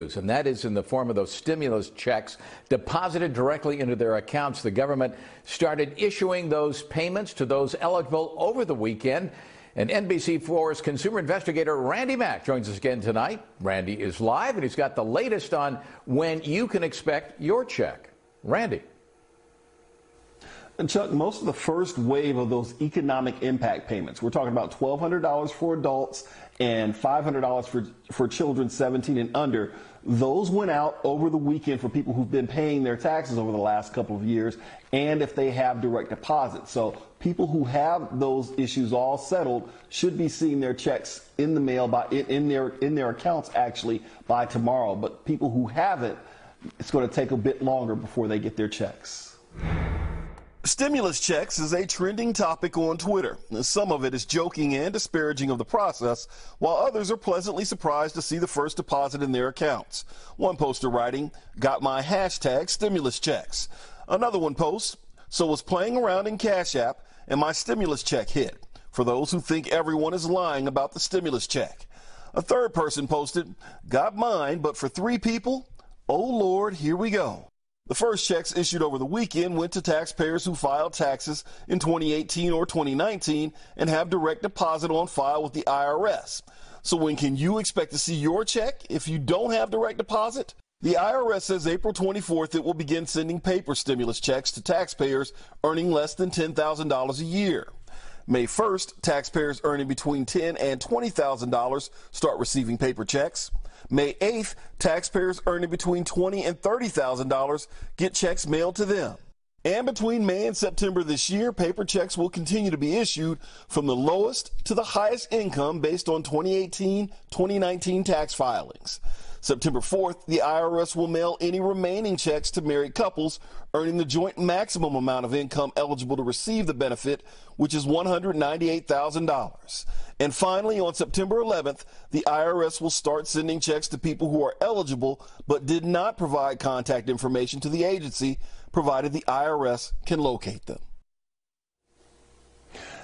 and that is in the form of those stimulus checks deposited directly into their accounts. The government started issuing those payments to those eligible over the weekend. And NBC4's consumer investigator Randy Mac joins us again tonight. Randy is live and he's got the latest on when you can expect your check. Randy. And Chuck, most of the first wave of those economic impact payments, we're talking about $1,200 for adults and $500 for, for children 17 and under, those went out over the weekend for people who've been paying their taxes over the last couple of years and if they have direct deposits. So people who have those issues all settled should be seeing their checks in the mail by in, their in their accounts actually by tomorrow. But people who haven't, it's going to take a bit longer before they get their checks. Stimulus checks is a trending topic on Twitter. Some of it is joking and disparaging of the process, while others are pleasantly surprised to see the first deposit in their accounts. One poster writing, got my hashtag stimulus checks. Another one posts, so was playing around in Cash App and my stimulus check hit. For those who think everyone is lying about the stimulus check. A third person posted, got mine, but for three people? Oh Lord, here we go. The first checks issued over the weekend went to taxpayers who filed taxes in 2018 or 2019 and have direct deposit on file with the IRS. So when can you expect to see your check if you don't have direct deposit? The IRS says April 24th it will begin sending paper stimulus checks to taxpayers earning less than $10,000 a year. May 1st, taxpayers earning between 10 and $20,000 start receiving paper checks. May 8th, taxpayers earning between 20 and $30,000 get checks mailed to them. And between May and September this year, paper checks will continue to be issued from the lowest to the highest income based on 2018 2019 tax filings. September 4th, the IRS will mail any remaining checks to married couples earning the joint maximum amount of income eligible to receive the benefit, which is $198,000. And finally, on September 11th, the IRS will start sending checks to people who are eligible but did not provide contact information to the agency, provided the IRS can locate them.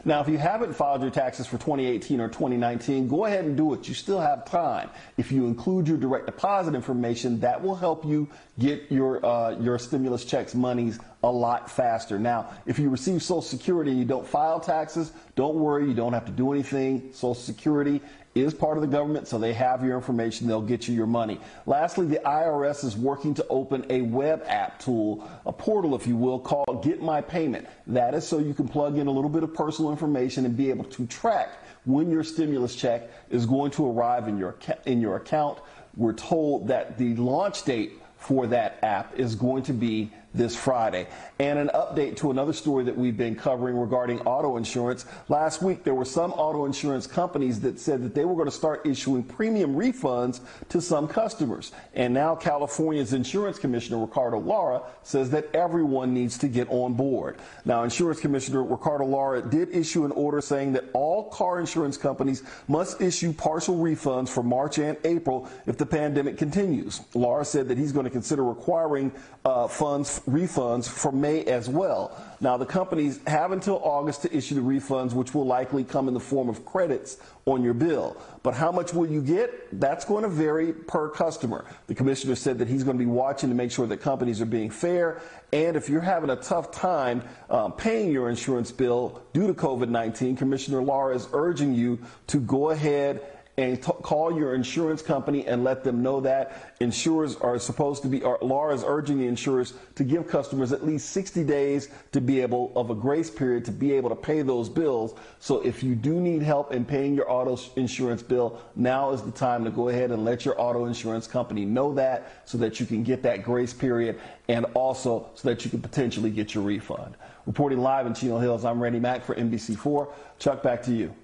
Now, if you haven't filed your taxes for 2018 or 2019, go ahead and do it. You still have time. If you include your direct deposit information, that will help you get your uh, your stimulus checks monies a lot faster. Now, if you receive Social Security and you don't file taxes, don't worry. You don't have to do anything. Social Security is part of the government, so they have your information. They'll get you your money. Lastly, the IRS is working to open a web app tool, a portal, if you will, called Get My Payment. That is so you can plug in a little bit of personal information and be able to track when your stimulus check is going to arrive in your in your account. We're told that the launch date for that app is going to be this Friday. And an update to another story that we've been covering regarding auto insurance. Last week, there were some auto insurance companies that said that they were going to start issuing premium refunds to some customers. And now California's insurance commissioner, Ricardo Lara, says that everyone needs to get on board. Now, insurance commissioner Ricardo Lara did issue an order saying that all car insurance companies must issue partial refunds for March and April if the pandemic continues. Lara said that he's going to consider requiring uh, funds refunds for May as well. Now, the companies have until August to issue the refunds, which will likely come in the form of credits on your bill. But how much will you get? That's going to vary per customer. The commissioner said that he's going to be watching to make sure that companies are being fair. And if you're having a tough time um, paying your insurance bill due to COVID 19, Commissioner Lara is urging you to go ahead and t- call your insurance company and let them know that insurers are supposed to be, or Lara is urging the insurers to give customers at least 60 days to be able, of a grace period to be able to pay those bills. So if you do need help in paying your auto insurance bill, now is the time to go ahead and let your auto insurance company know that so that you can get that grace period and also so that you can potentially get your refund. Reporting live in Chino Hills, I'm Randy Mac for NBC4. Chuck, back to you.